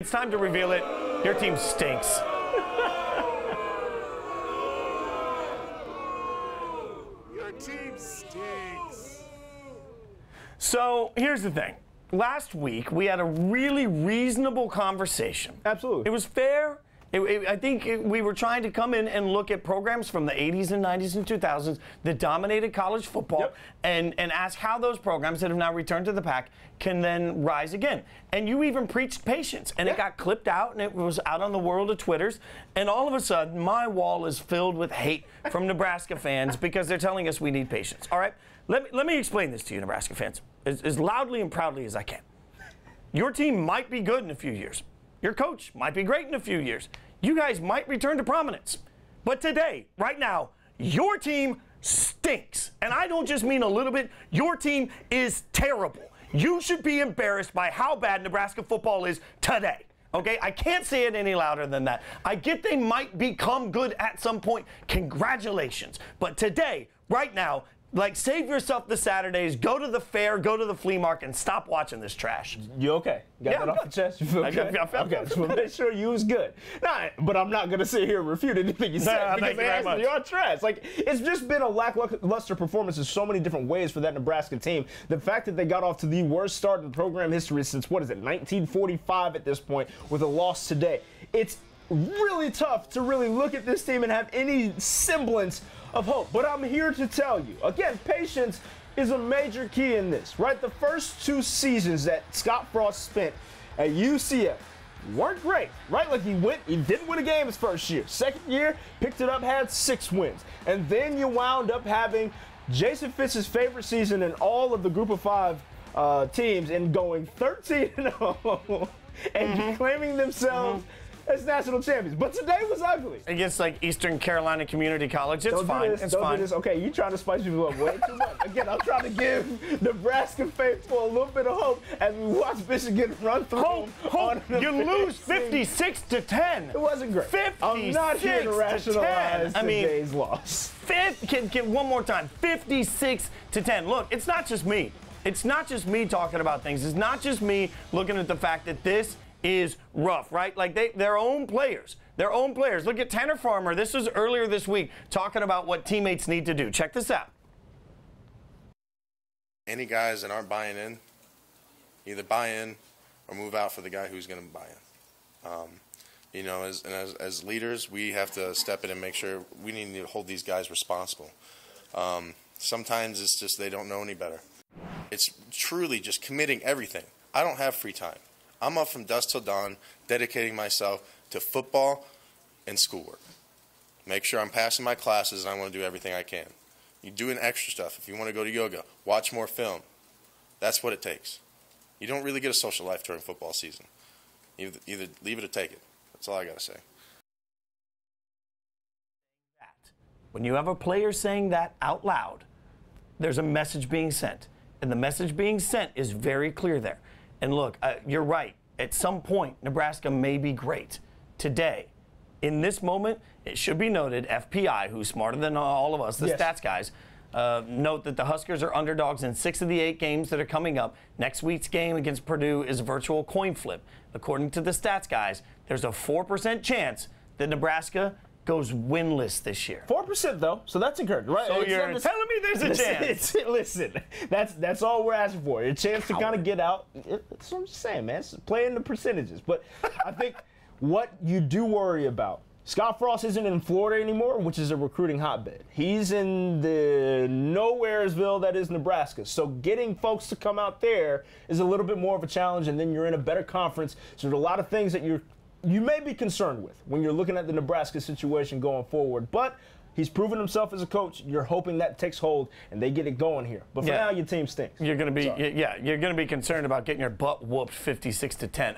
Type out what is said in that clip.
It's time to reveal it. Your team stinks. Your team stinks. So here's the thing. Last week, we had a really reasonable conversation. Absolutely. It was fair. It- it- I think it- we were trying to come in and look at programs from the 80s and 90s and 2000s that dominated college football Yep. and, and ask how those programs that have now returned to the pack can then rise again. And you even preached patience, and it got clipped out and it was out on the world of Twitters. And all of a sudden, my wall is filled with hate from Nebraska fans because they're telling us we need patience. All right? Let me, let me explain this to you, Nebraska fans, as, as loudly and proudly as I can. Your team might be good in a few years. Your coach might be great in a few years. You guys might return to prominence. But today, right now, your team stinks. And I don't just mean a little bit, your team is terrible. You should be embarrassed by how bad Nebraska football is today. Okay, I can't say it any louder than that. I get they might become good at some point. Congratulations. But today, right now, like save yourself the Saturdays, go to the fair, go to the flea market, and stop watching this trash. You okay? Got Yeah, that I'm off good. your chest? You feel I okay? feel- I okay, just want to make sure you was good. Nah, but I'm not going to sit here and refute anything you said Nah, because you they very actually much. are trash. Like, it's just been a lackluster performance in so many different ways for that Nebraska team. The fact that they got off to the worst start in program history since, what is it, 1945 at this point, with a loss today. It's really tough to really look at this team and have any semblance of hope. But I'm here to tell you, again, patience is a major key in this, right? The first two seasons that Scott Frost spent at UCF weren't great, right? Like he went, he didn't win a game his first year. Second year, picked it up, had six wins. And then you wound up having Jason Fitz's favorite season in all of the group of five uh, teams and going 13 0 and claiming themselves as national champions. But today was ugly. Against like Eastern Carolina Community College, it's Don't fine. do this. It's don't fine. do this. Okay, you trying to spice people up way too much. Again, I'm trying to give Nebraska faithful a little bit of hope as we watch Michigan run through Hope, them hope, on you lose 56 to 10. It wasn't great. 56 I'm not here to rationalize 10. I mean, today's loss. fifth, can, can, one more time 56 to 10. Look, it's not just me. It's not just me talking about things. It's not just me looking at the fact that this is rough, right? Like they, their own players, their own players. Look at Tanner Farmer. This was earlier this week talking about what teammates need to do. Check this out. any guys that aren't buying in, either buy in or move out for the guy who's going to buy in. Um, you know, as, and as, as leaders, we have to step in and make sure we need to hold these guys responsible. Um, sometimes it's just they don't know any better. It's truly just committing everything. I don't have free time. I'm up from dusk till dawn, dedicating myself to football and schoolwork. Make sure I'm passing my classes, and I want to do everything I can. You doing extra stuff. If you want to go to yoga, watch more film. That's what it takes. You don't really get a social life during football season. Either, either leave it or take it. That's all I got to say. When you have a player saying that out loud, there's a message being sent. And the message being sent is very clear there. And look, uh, you're right. At some point, Nebraska may be great. Today, in this moment, it should be noted FPI, who's smarter than all of us, the Yes. stats guys, uh, note that the Huskers are underdogs in six of the eight games that are coming up. Next week's game against Purdue is a virtual coin flip. According to the stats guys, there's a 4% chance that Nebraska goes winless this year. Four percent though, so that's encouraging, right? So It's you're telling me there's a Listen, chance? listen, that's that's all we're asking for. A chance to kind of get out. That's what I'm just saying, man. It's playing the percentages. But I think what you do worry about. Scott Frost isn't in Florida anymore, which is a recruiting hotbed. He's in the nowheresville that is Nebraska. So getting folks to come out there is a little bit more of a challenge, and then you're in a better conference. So there's a lot of things that you're you may be concerned with when you're looking at the Nebraska situation going forward. But he's proven himself as a coach. You're hoping that takes hold and they get it going here. But for Yeah. now, your team stinks. You're going to be, Sorry. yeah, you're going to be concerned about getting your butt whooped 56 to 10.